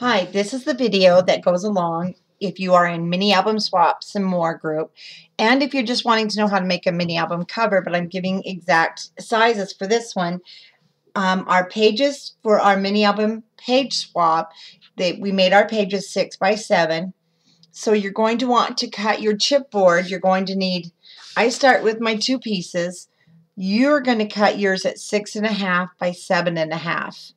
Hi, this is the video that goes along if you are in mini album swaps and more group and if you're just wanting to know how to make a mini album cover but I'm giving exact sizes for this one. Um, our pages for our mini album page swap we made our pages six by seven. So you're going to want to cut your chipboard. You're going to need I start with my two pieces. You're going to cut yours at six and a half by seven and a half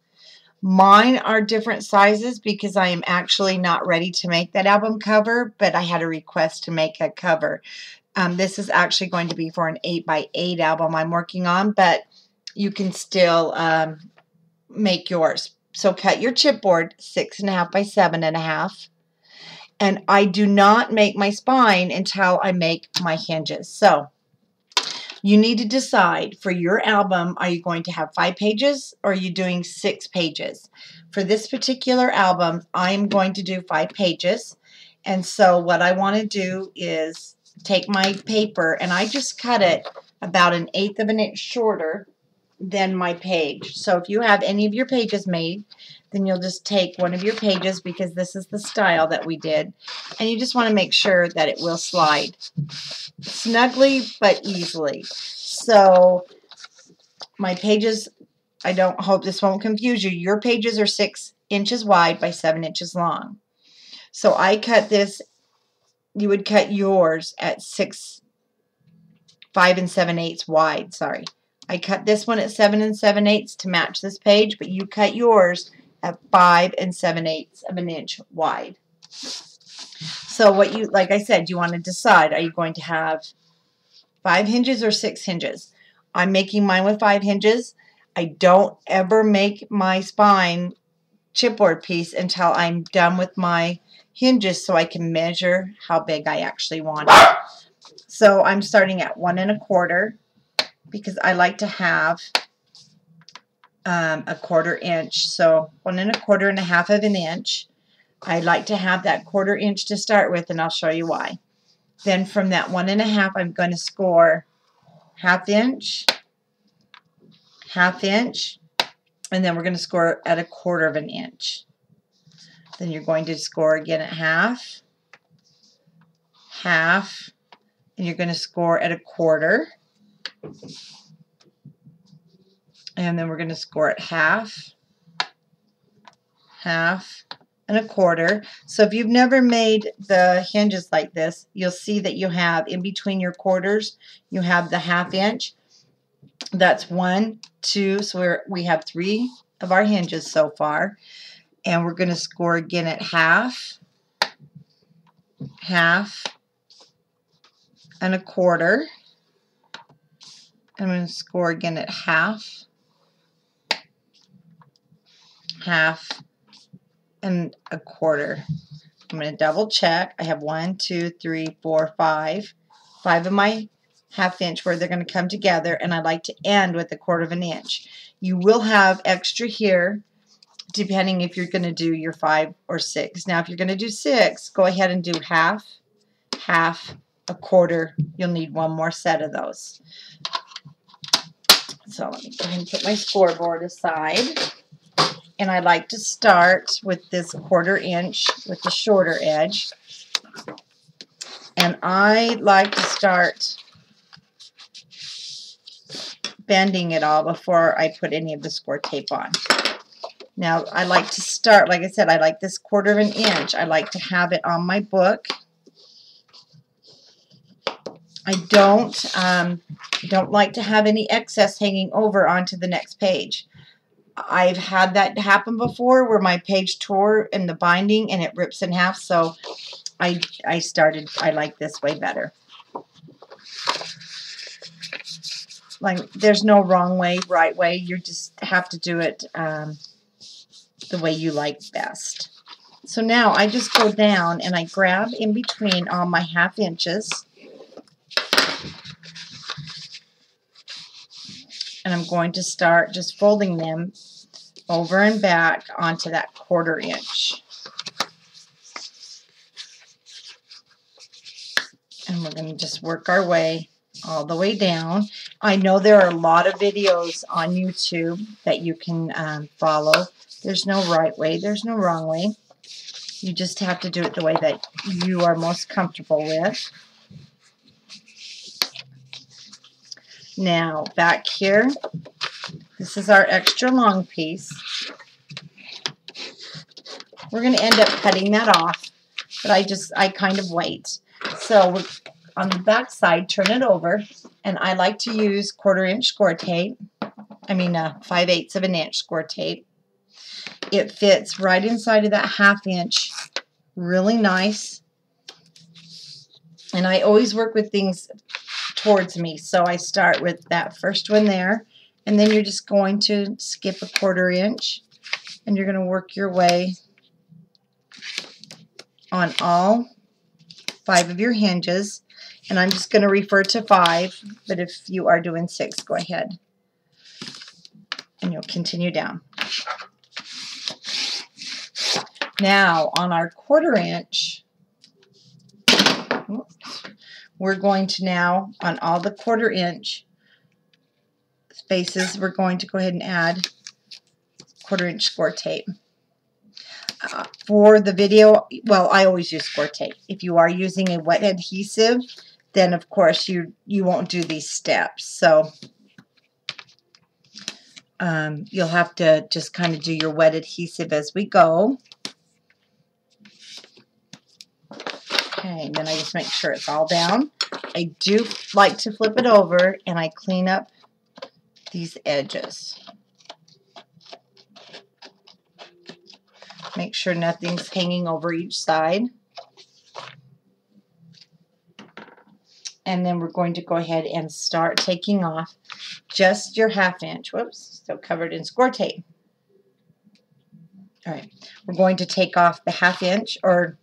Mine are different sizes because I am actually not ready to make that album cover, but I had a request to make a cover. Um, this is actually going to be for an 8 by 8 album I'm working on, but you can still um, make yours. So cut your chipboard 6.5 by 7.5. And I do not make my spine until I make my hinges. So you need to decide for your album, are you going to have five pages or are you doing six pages? For this particular album, I'm going to do five pages. And so what I want to do is take my paper and I just cut it about an eighth of an inch shorter than my page. So if you have any of your pages made, then you'll just take one of your pages because this is the style that we did. And you just want to make sure that it will slide snugly but easily. So my pages, I don't hope this won't confuse you. Your pages are six inches wide by seven inches long. So I cut this, you would cut yours at six, five and seven eighths wide, sorry. I cut this one at seven and seven eighths to match this page, but you cut yours at five and seven eighths of an inch wide. So what you, like I said, you want to decide, are you going to have five hinges or six hinges? I'm making mine with five hinges. I don't ever make my spine chipboard piece until I'm done with my hinges so I can measure how big I actually want it. So I'm starting at one and a quarter because I like to have um, a quarter inch. So one and a quarter and a half of an inch. I like to have that quarter inch to start with, and I'll show you why. Then from that one and a half, I'm going to score half inch, half inch, and then we're going to score at a quarter of an inch. Then you're going to score again at half, half, and you're going to score at a quarter. And then we're going to score at half, half, and a quarter. So if you've never made the hinges like this, you'll see that you have in between your quarters, you have the half inch. That's one, two, so we're, we have three of our hinges so far. And we're going to score again at half, half, and a quarter. I'm going to score again at half, half, and a quarter. I'm going to double check. I have one, two, three, four, five. Five of my half inch where they're going to come together and I like to end with a quarter of an inch. You will have extra here depending if you're going to do your five or six. Now if you're going to do six, go ahead and do half, half, a quarter. You'll need one more set of those. So let me go ahead and put my scoreboard aside and I like to start with this quarter inch with the shorter edge. And I like to start bending it all before I put any of the score tape on. Now, I like to start, like I said, I like this quarter of an inch. I like to have it on my book. I don't, um, don't like to have any excess hanging over onto the next page. I've had that happen before where my page tore in the binding and it rips in half. So I, I started, I like this way better. Like there's no wrong way, right way. You just have to do it um, the way you like best. So now I just go down and I grab in between all my half inches and I'm going to start just folding them over and back onto that quarter inch. And we're going to just work our way all the way down. I know there are a lot of videos on YouTube that you can um, follow. There's no right way, there's no wrong way. You just have to do it the way that you are most comfortable with. Now, back here, this is our extra long piece. We're going to end up cutting that off, but I just, I kind of wait. So on the back side, turn it over, and I like to use quarter inch score tape. I mean, uh, 5 eighths of an inch score tape. It fits right inside of that half inch, really nice. And I always work with things towards me. So I start with that first one there, and then you're just going to skip a quarter inch, and you're going to work your way on all five of your hinges. And I'm just going to refer to five, but if you are doing six, go ahead. And you'll continue down. Now, on our quarter inch, we're going to now, on all the quarter inch spaces, we're going to go ahead and add quarter inch score tape. Uh, for the video, well, I always use score tape. If you are using a wet adhesive, then of course you, you won't do these steps. So um, you'll have to just kind of do your wet adhesive as we go. Okay, then I just make sure it's all down. I do like to flip it over and I clean up these edges. Make sure nothing's hanging over each side. And then we're going to go ahead and start taking off just your half inch. Whoops, still covered in score tape. All right, we're going to take off the half inch or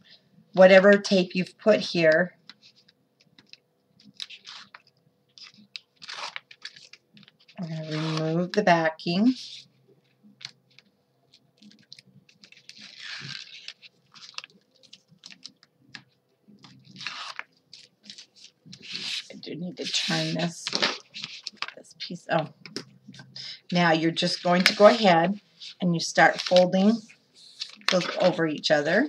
whatever tape you've put here. I'm going to remove the backing. I do need to turn this, this piece. Oh, now you're just going to go ahead and you start folding those over each other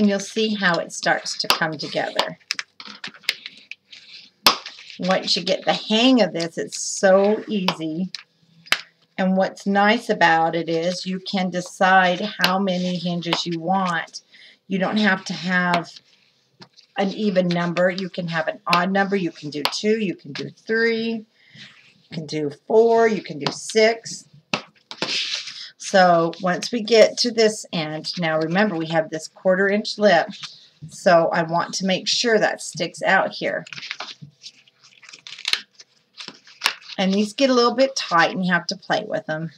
and you'll see how it starts to come together. Once you get the hang of this, it's so easy. And what's nice about it is you can decide how many hinges you want. You don't have to have an even number. You can have an odd number. You can do two. You can do three. You can do four. You can do six. So once we get to this end, now remember we have this quarter inch lip, so I want to make sure that sticks out here. And these get a little bit tight and you have to play with them.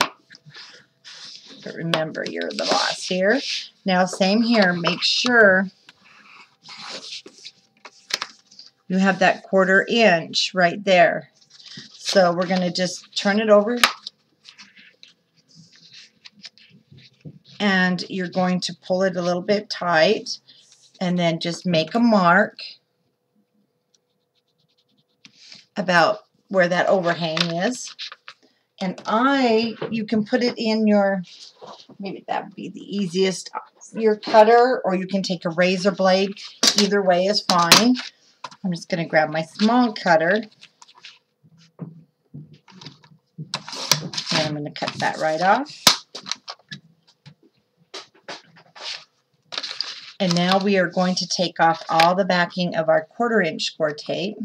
But remember, you're the boss here. Now, same here, make sure you have that quarter inch right there. So we're going to just turn it over and you're going to pull it a little bit tight and then just make a mark about where that overhang is. And I, you can put it in your, maybe that would be the easiest, your cutter, or you can take a razor blade. Either way is fine. I'm just going to grab my small cutter. And I'm going to cut that right off. And now we are going to take off all the backing of our quarter inch score tape.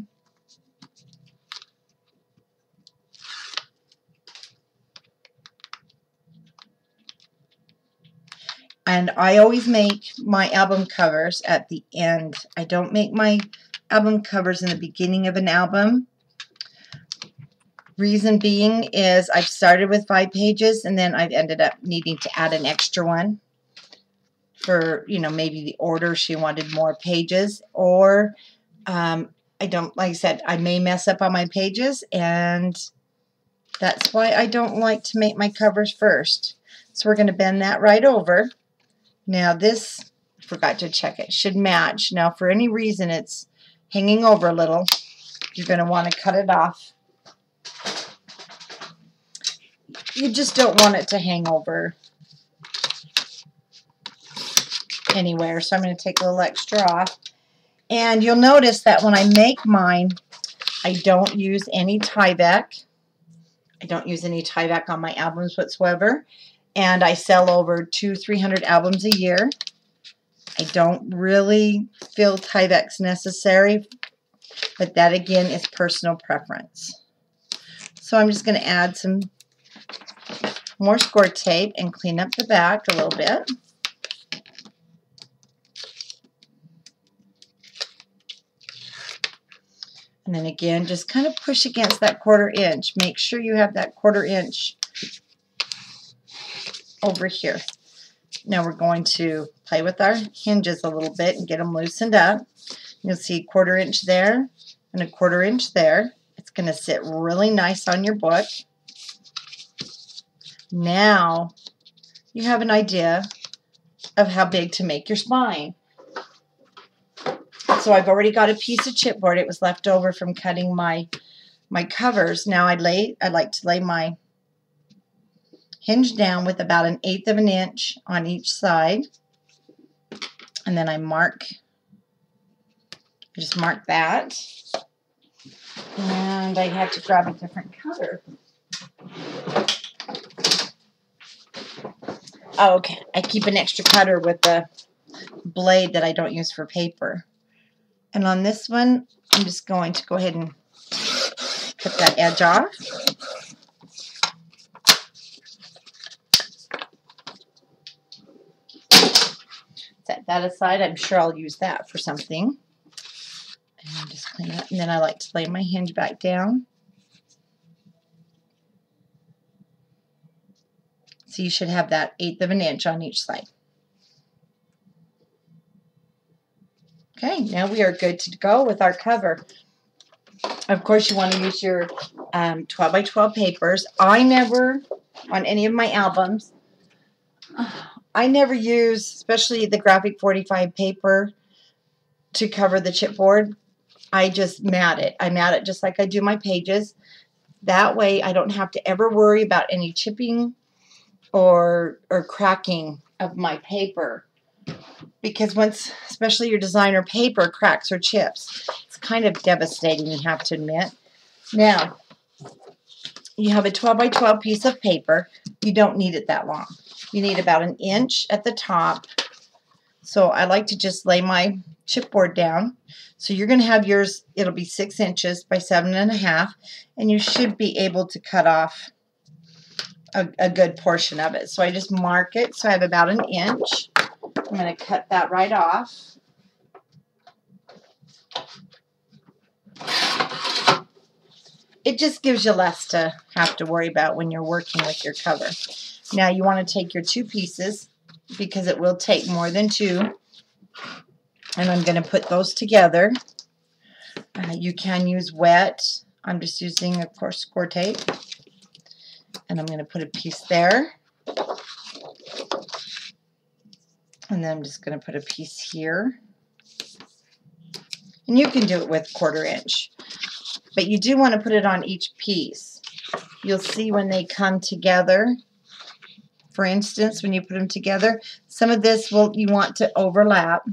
And I always make my album covers at the end. I don't make my album covers in the beginning of an album. Reason being is I've started with five pages and then I've ended up needing to add an extra one for, you know, maybe the order she wanted more pages or um, I don't, like I said, I may mess up on my pages and that's why I don't like to make my covers first. So we're going to bend that right over. Now this, forgot to check it, should match. Now for any reason it's hanging over a little, you're going to want to cut it off. you just don't want it to hang over anywhere. So I'm going to take a little extra off. And you'll notice that when I make mine, I don't use any Tyvek. I don't use any Tyvek on my albums whatsoever. And I sell over two, 300 albums a year. I don't really feel Tyvek's necessary, but that again is personal preference. So I'm just going to add some more score tape and clean up the back a little bit. And then again, just kind of push against that quarter inch. Make sure you have that quarter inch over here. Now we're going to play with our hinges a little bit and get them loosened up. You'll see quarter inch there and a quarter inch there. It's going to sit really nice on your book. Now you have an idea of how big to make your spine. So I've already got a piece of chipboard. It was left over from cutting my my covers. Now I'd lay I'd like to lay my hinge down with about an eighth of an inch on each side. And then I mark I just mark that. And I had to grab a different cutter. Oh, okay. I keep an extra cutter with the blade that I don't use for paper. And on this one, I'm just going to go ahead and cut that edge off. Set that aside. I'm sure I'll use that for something. And just clean. And then I like to lay my hinge back down. So you should have that eighth of an inch on each side. Okay, now we are good to go with our cover. Of course, you want to use your um, 12 by 12 papers. I never, on any of my albums, I never use, especially the graphic 45 paper, to cover the chipboard. I just mat it. I mat it just like I do my pages. That way I don't have to ever worry about any chipping or or cracking of my paper because once especially your designer paper cracks or chips it's kind of devastating you have to admit now you have a 12 by 12 piece of paper you don't need it that long you need about an inch at the top so I like to just lay my chipboard down so you're going to have yours it'll be six inches by seven and a half and you should be able to cut off a, a good portion of it. So I just mark it so I have about an inch. I'm going to cut that right off. It just gives you less to have to worry about when you're working with your cover. Now you want to take your two pieces because it will take more than two. And I'm going to put those together. Uh, you can use wet. I'm just using, of course, score tape and I'm going to put a piece there. And then I'm just going to put a piece here. And you can do it with quarter inch. But you do want to put it on each piece. You'll see when they come together. For instance, when you put them together, some of this will you want to overlap.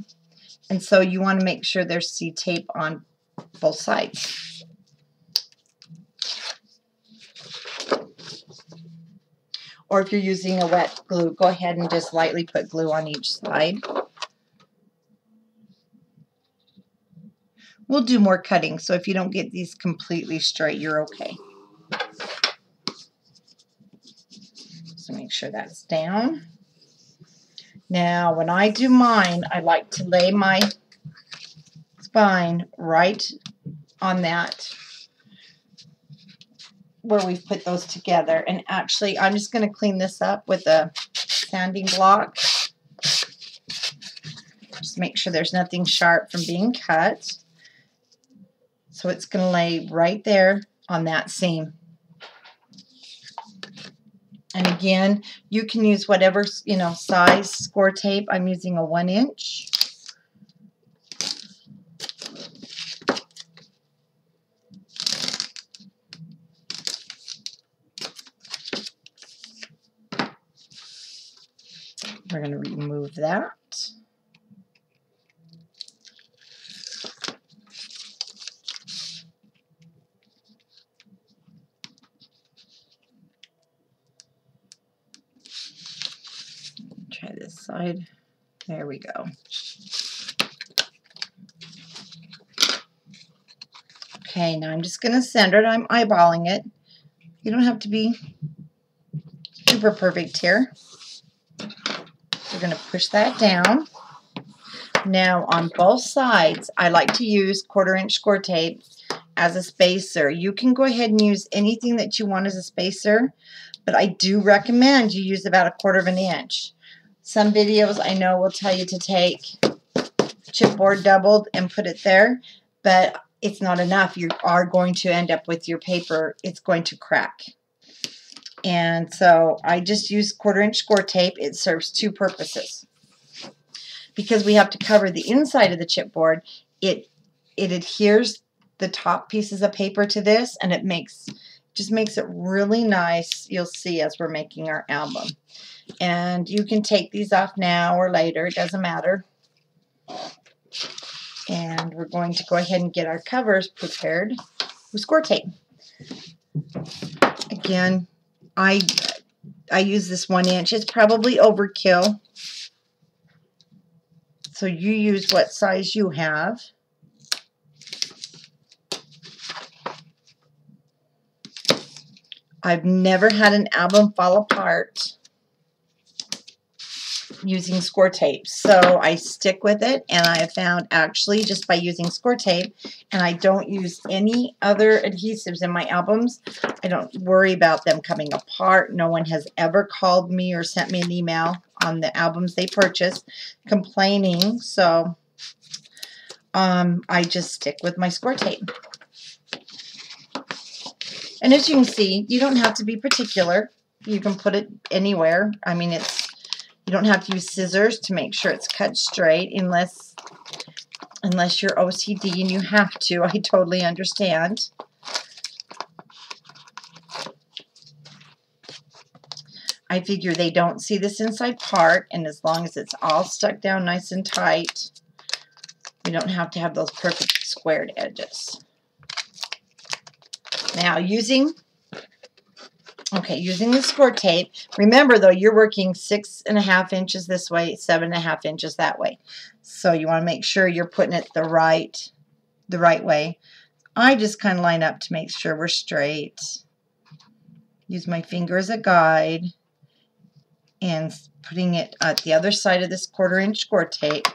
And so you want to make sure there's C-tape on both sides. Or if you're using a wet glue, go ahead and just lightly put glue on each side. We'll do more cutting, so if you don't get these completely straight, you're okay. So make sure that's down. Now, when I do mine, I like to lay my spine right on that where we've put those together. And actually, I'm just going to clean this up with a sanding block. Just make sure there's nothing sharp from being cut. So it's going to lay right there on that seam. And again, you can use whatever, you know, size score tape. I'm using a one inch. We're going to remove that. Try this side. There we go. Okay, now I'm just going to center it. I'm eyeballing it. You don't have to be super perfect here. Going to push that down. Now on both sides, I like to use quarter inch score tape as a spacer. You can go ahead and use anything that you want as a spacer, but I do recommend you use about a quarter of an inch. Some videos I know will tell you to take chipboard doubled and put it there, but it's not enough. You are going to end up with your paper, it's going to crack. And so I just use quarter inch score tape. It serves two purposes. Because we have to cover the inside of the chipboard, it it adheres the top pieces of paper to this and it makes just makes it really nice. You'll see as we're making our album. And you can take these off now or later, it doesn't matter. And we're going to go ahead and get our covers prepared with score tape. Again, I I use this one inch. It's probably overkill. So you use what size you have. I've never had an album fall apart using score tape. So I stick with it and I have found actually just by using score tape and I don't use any other adhesives in my albums, I don't worry about them coming apart. No one has ever called me or sent me an email on the albums they purchased complaining. So um, I just stick with my score tape. And as you can see, you don't have to be particular. You can put it anywhere. I mean, it's you don't have to use scissors to make sure it's cut straight unless unless you're OCD and you have to. I totally understand. I figure they don't see this inside part and as long as it's all stuck down nice and tight, you don't have to have those perfect squared edges. Now using Okay, using the score tape. Remember, though, you're working six and a half inches this way, seven and a half inches that way. So you want to make sure you're putting it the right, the right way. I just kind of line up to make sure we're straight. Use my finger as a guide and putting it at the other side of this quarter inch score tape.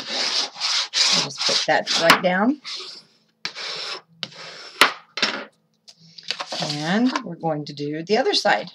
I'll just put that right down. And we're going to do the other side.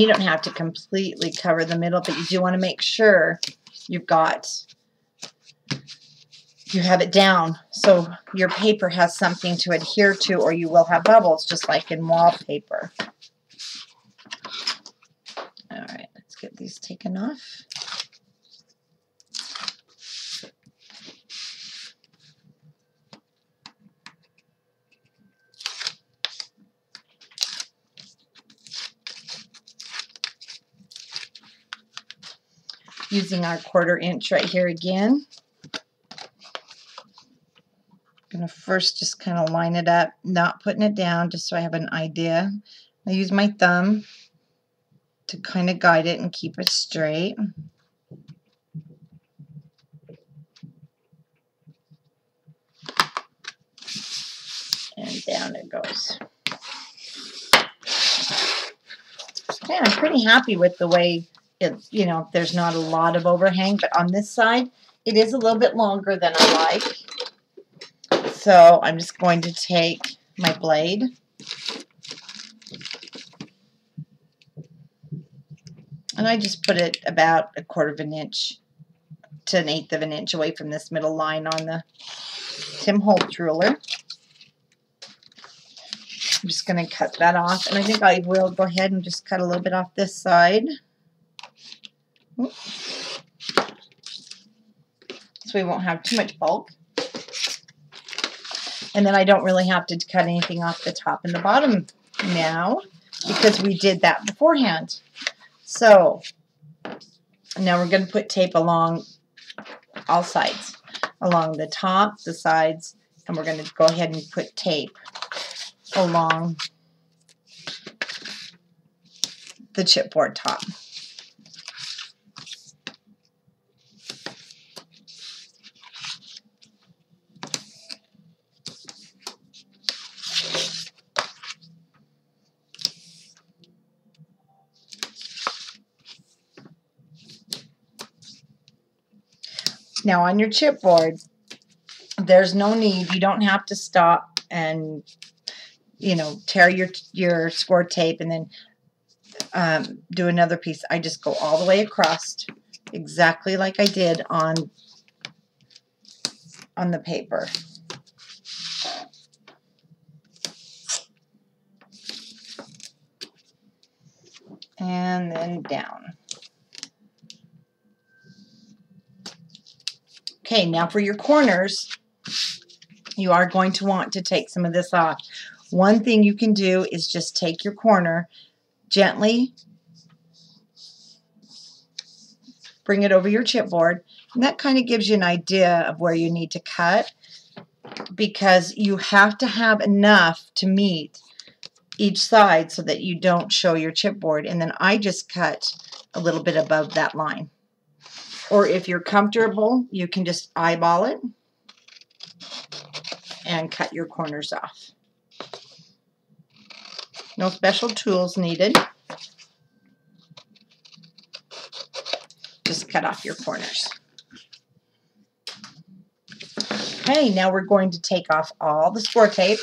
You don't have to completely cover the middle, but you do want to make sure you've got, you have it down so your paper has something to adhere to or you will have bubbles just like in wallpaper. All right, let's get these taken off. Using our quarter inch right here again. I'm going to first just kind of line it up, not putting it down, just so I have an idea. I use my thumb to kind of guide it and keep it straight. And down it goes. Okay, I'm pretty happy with the way it's, you know, there's not a lot of overhang, but on this side, it is a little bit longer than I like. So I'm just going to take my blade And I just put it about a quarter of an inch to an eighth of an inch away from this middle line on the Tim Holtz ruler. I'm just going to cut that off. And I think I will go ahead and just cut a little bit off this side. So we won't have too much bulk. And then I don't really have to cut anything off the top and the bottom now because we did that beforehand. So now we're going to put tape along all sides, along the top, the sides, and we're going to go ahead and put tape along the chipboard top. Now on your chipboard, there's no need, you don't have to stop and, you know, tear your, your score tape and then um, do another piece. I just go all the way across exactly like I did on, on the paper. And then down. Okay, now for your corners, you are going to want to take some of this off. One thing you can do is just take your corner, gently bring it over your chipboard, and that kind of gives you an idea of where you need to cut because you have to have enough to meet each side so that you don't show your chipboard. And then I just cut a little bit above that line. Or if you're comfortable, you can just eyeball it and cut your corners off. No special tools needed. Just cut off your corners. Okay, now we're going to take off all the score tape.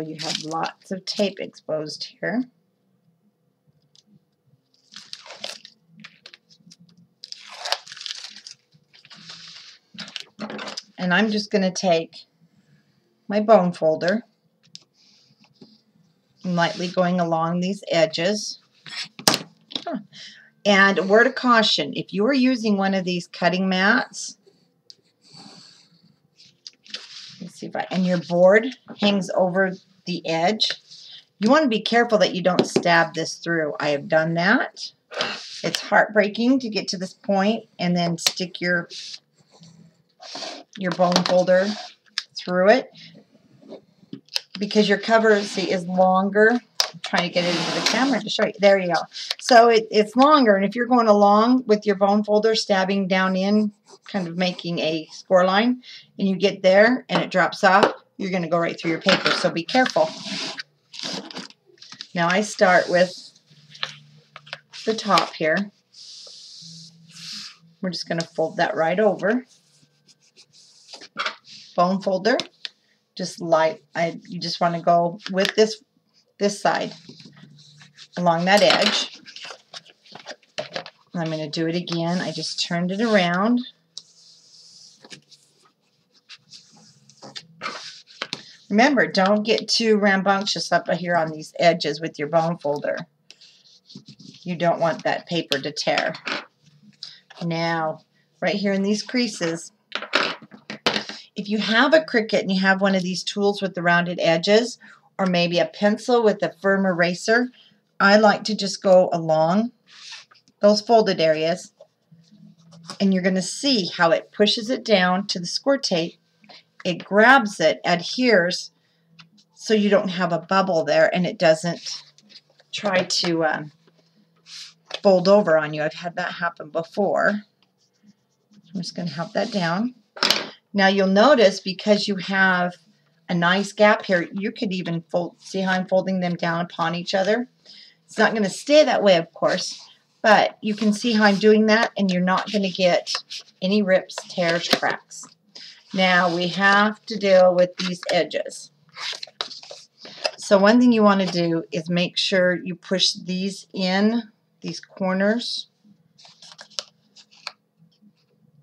You have lots of tape exposed here. And I'm just going to take my bone folder lightly going along these edges. And a word of caution, if you are using one of these cutting mats, see if I, and your board hangs over the edge. You want to be careful that you don't stab this through. I have done that. It's heartbreaking to get to this point and then stick your your bone folder through it because your cover, see, is longer. I'm trying to get it into the camera to show you. There you go. So it, it's longer, and if you're going along with your bone folder, stabbing down in, kind of making a score line, and you get there and it drops off, you're going to go right through your paper, so be careful. Now I start with the top here. We're just going to fold that right over. Bone folder. Just light, I, you just want to go with this, this side along that edge. I'm going to do it again. I just turned it around. Remember, don't get too rambunctious up here on these edges with your bone folder. You don't want that paper to tear. Now, right here in these creases, if you have a Cricut and you have one of these tools with the rounded edges, or maybe a pencil with a firm eraser, I like to just go along those folded areas, and you're going to see how it pushes it down to the score tape it grabs it, adheres, so you don't have a bubble there and it doesn't try to um, fold over on you. I've had that happen before. I'm just going to help that down. Now you'll notice because you have a nice gap here, you could even fold, see how I'm folding them down upon each other? It's not going to stay that way, of course, But you can see how I'm doing that and you're not going to get any rips, tears, cracks. Now we have to deal with these edges. So one thing you want to do is make sure you push these in, these corners.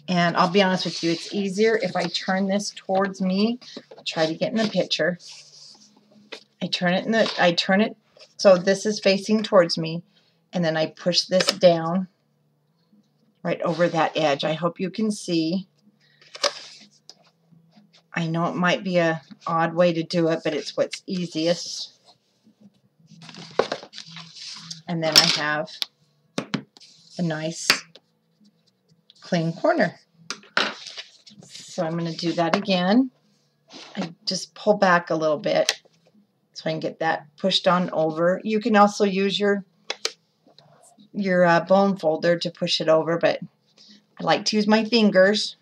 And I'll be honest with you, it's easier if I turn this towards me. I'll try to get in the picture. I turn it in the I turn it so this is facing towards me and then I push this down right over that edge. I hope you can see. I know it might be a odd way to do it, but it's what's easiest. And then I have a nice clean corner. So I'm going to do that again. I just pull back a little bit so I can get that pushed on over. You can also use your your uh, bone folder to push it over, but I like to use my fingers.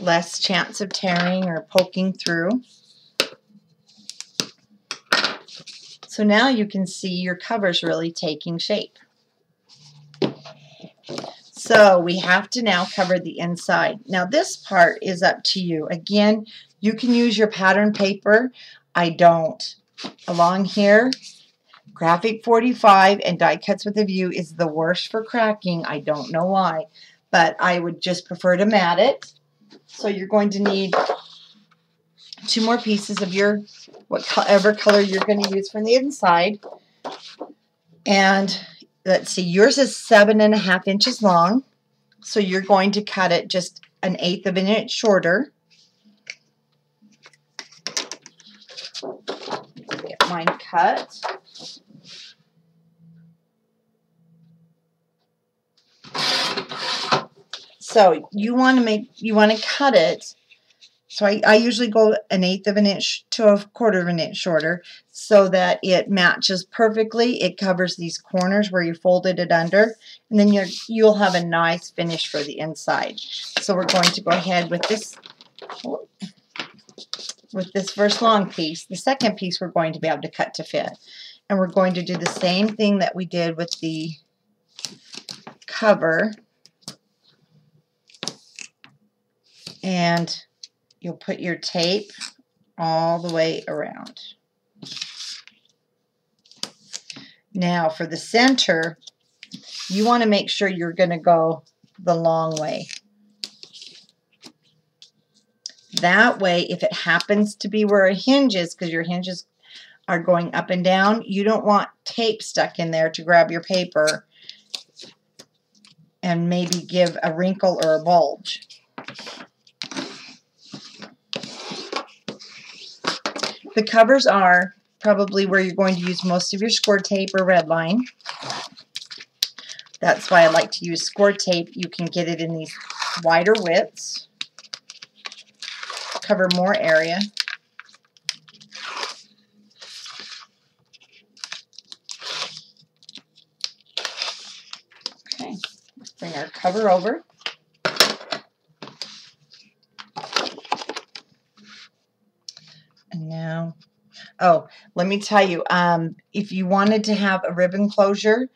Less chance of tearing or poking through. So now you can see your covers really taking shape. So we have to now cover the inside. Now this part is up to you. Again, you can use your pattern paper. I don't. Along here, Graphic 45 and die cuts with a view is the worst for cracking. I don't know why, but I would just prefer to mat it. So you're going to need two more pieces of your whatever color you're going to use from the inside. And let's see, yours is seven and a half inches long. So you're going to cut it just an eighth of an inch shorter. Get mine cut. So you want to make, you want to cut it. So I, I usually go an eighth of an inch to a quarter of an inch shorter so that it matches perfectly. It covers these corners where you folded it under. And then you you'll have a nice finish for the inside. So we're going to go ahead with this with this first long piece. The second piece we're going to be able to cut to fit. And we're going to do the same thing that we did with the cover and you'll put your tape all the way around. Now for the center, you want to make sure you're going to go the long way. That way, if it happens to be where a hinge is, because your hinges are going up and down, you don't want tape stuck in there to grab your paper and maybe give a wrinkle or a bulge. The covers are probably where you're going to use most of your score tape or red line. That's why I like to use score tape. You can get it in these wider widths. Cover more area. Okay, bring our cover over. And oh, let me tell you, um, if you wanted to have a ribbon closure,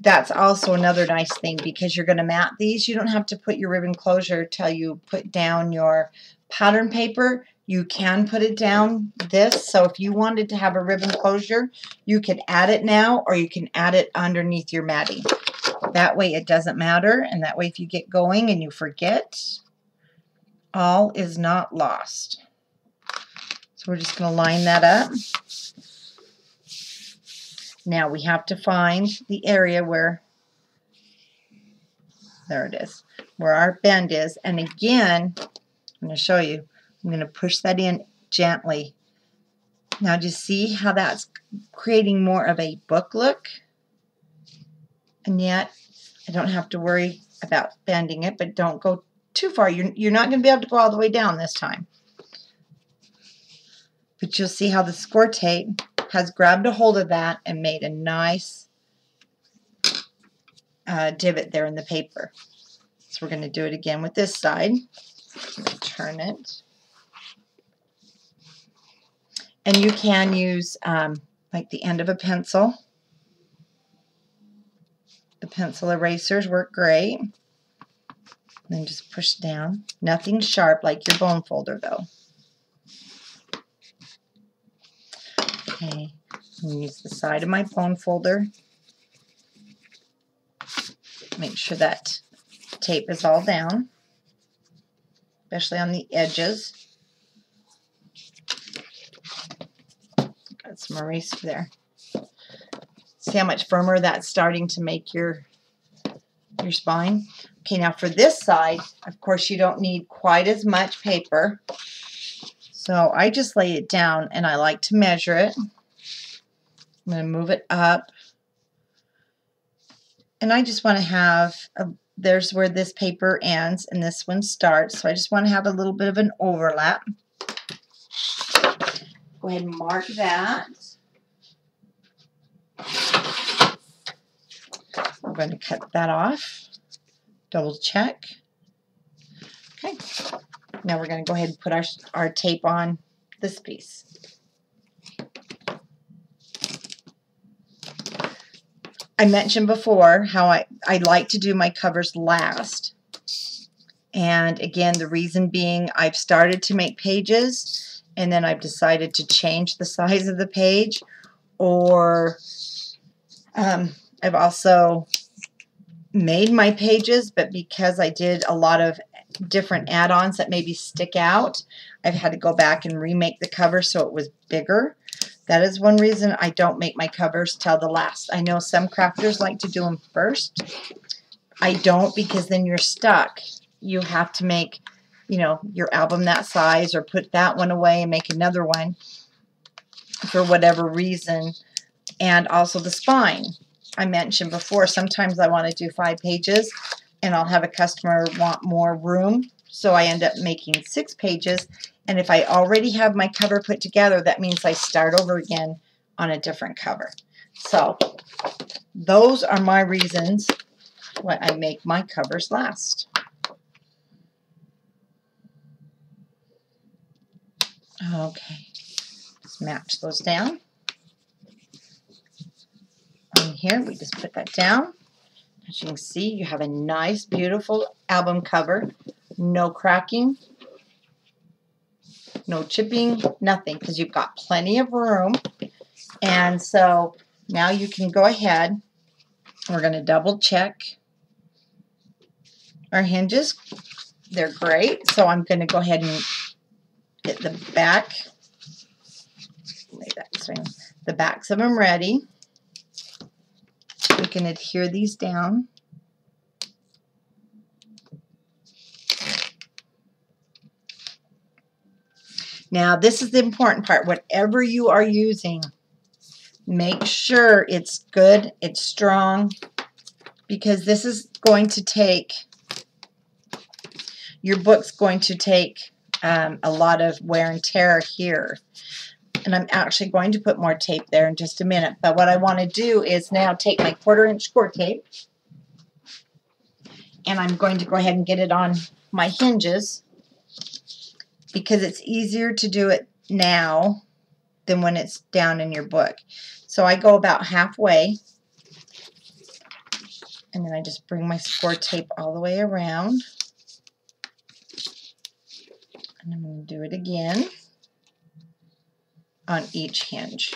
that's also another nice thing because you're going to mat these. You don't have to put your ribbon closure till you put down your pattern paper. You can put it down this. So if you wanted to have a ribbon closure, you could add it now or you can add it underneath your matting. That way it doesn't matter. And that way if you get going and you forget, all is not lost. So we're just going to line that up. Now we have to find the area where, there it is, where our bend is. And again, I'm going to show you, I'm going to push that in gently. Now you see how that's creating more of a book look? And yet, I don't have to worry about bending it, but don't go too far. You're, you're not going to be able to go all the way down this time. But you'll see how the score tape has grabbed a hold of that and made a nice uh, divot there in the paper. So we're going to do it again with this side. Turn it. And you can use um, like the end of a pencil The pencil erasers work great. Then just push down. Nothing sharp like your bone folder though. Okay, use the side of my bone folder. Make sure that tape is all down, especially on the edges. Got some eraser there. See how much firmer that's starting to make your your spine? Okay, now for this side, of course you don't need quite as much paper. So I just lay it down and I like to measure it. I'm going to move it up. And I just want to have, a, there's where this paper ends and this one starts. So I just want to have a little bit of an overlap. Go ahead and mark that. I'm going to cut that off. Double check. Okay. Now we're going to go ahead and put our, our tape on this piece. I mentioned before how I, I like to do my covers last. And again, the reason being I've started to make pages and then I've decided to change the size of the page or um, I've also made my pages, but because I did a lot of different add-ons that maybe stick out, I've had to go back and remake the cover so it was bigger. That is one reason I don't make my covers till the last. I know some crafters like to do them first. I don't because then you're stuck. You have to make, you know, your album that size or put that one away and make another one for whatever reason. And also the spine. I mentioned before, sometimes I want to do five pages and I'll have a customer want more room. So I end up making six pages. And if I already have my cover put together, that means I start over again on a different cover. So those are my reasons why I make my covers last. Okay, let's match those down. On here, we just put that down. As you can see, you have a nice, beautiful album cover. No cracking, no chipping, nothing, because you've got plenty of room. And so now you can go ahead. We're going to double check our hinges. They're great. So I'm going to go ahead and get the back. Lay that The backs of them ready. We can adhere these down. Now, this is the important part. Whatever you are using, make sure it's good, it's strong, because this is going to take, your book's going to take um, a lot of wear and tear here. And I'm actually going to put more tape there in just a minute. But what I want to do is now take my quarter inch score tape and I'm going to go ahead and get it on my hinges because it's easier to do it now than when it's down in your book. So I go about halfway and then I just bring my score tape all the way around. And I'm going to do it again on each hinge.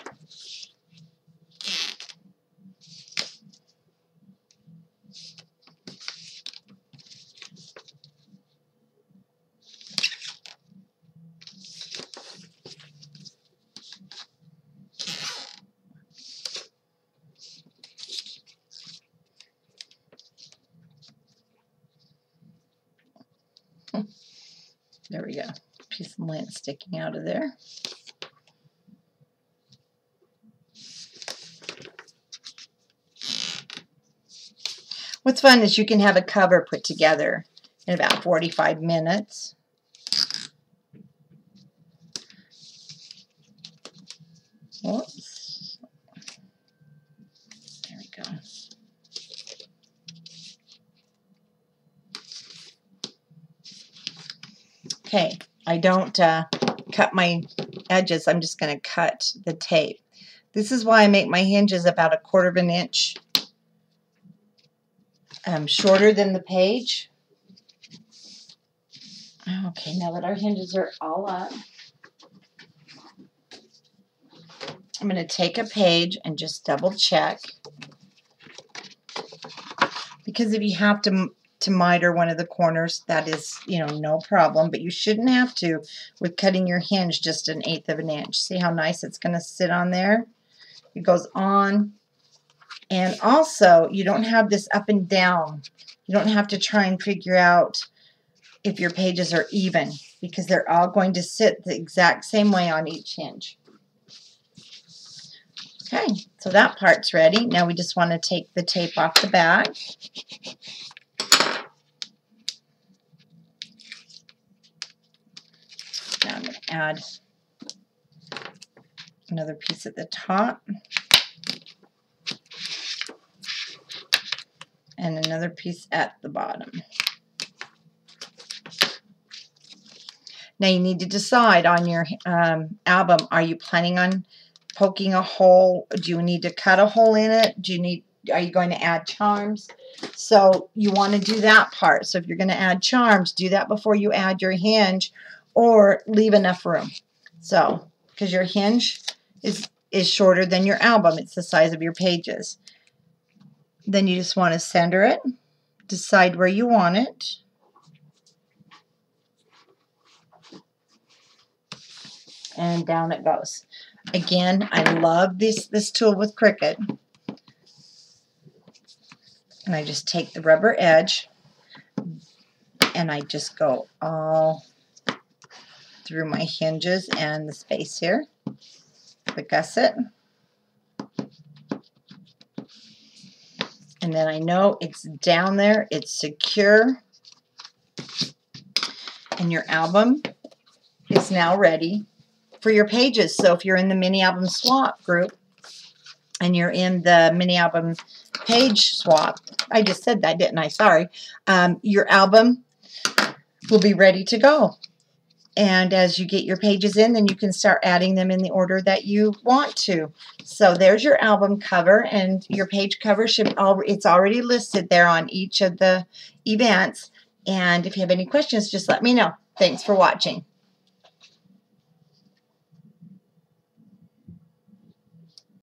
Hmm. There we go. Piece of lint sticking out of there. What's fun is you can have a cover put together in about 45 minutes. Whoops. There we go. Okay, I don't uh, cut my edges. I'm just going to cut the tape. This is why I make my hinges about a quarter of an inch um, shorter than the page. Okay, now that our hinges are all up, I'm going to take a page and just double check. Because if you have to to miter one of the corners, that is, you know, no problem. But you shouldn't have to with cutting your hinge just an eighth of an inch. See how nice it's going to sit on there? It goes on. And also, you don't have this up and down. You don't have to try and figure out if your pages are even because they're all going to sit the exact same way on each hinge. Okay, so that part's ready. Now we just want to take the tape off the back. Now I'm going to add another piece at the top. And another piece at the bottom. Now you need to decide on your um, album, are you planning on poking a hole? Do you need to cut a hole in it? Do you need, are you going to add charms? So you want to do that part. So if you're going to add charms, do that before you add your hinge or leave enough room. So, because your hinge is, is shorter than your album. It's the size of your pages. Then you just want to center it, decide where you want it. And down it goes. Again, I love this, this tool with Cricut. And I just take the rubber edge and I just go all through my hinges and the space here, the gusset. And then I know it's down there, it's secure, and your album is now ready for your pages. So if you're in the mini album swap group and you're in the mini album page swap, I just said that, didn't I? Sorry. Um, your album will be ready to go. And as you get your pages in, then you can start adding them in the order that you want to. So there's your album cover and your page cover should all it's already listed there on each of the events. And if you have any questions, just let me know. Thanks for watching.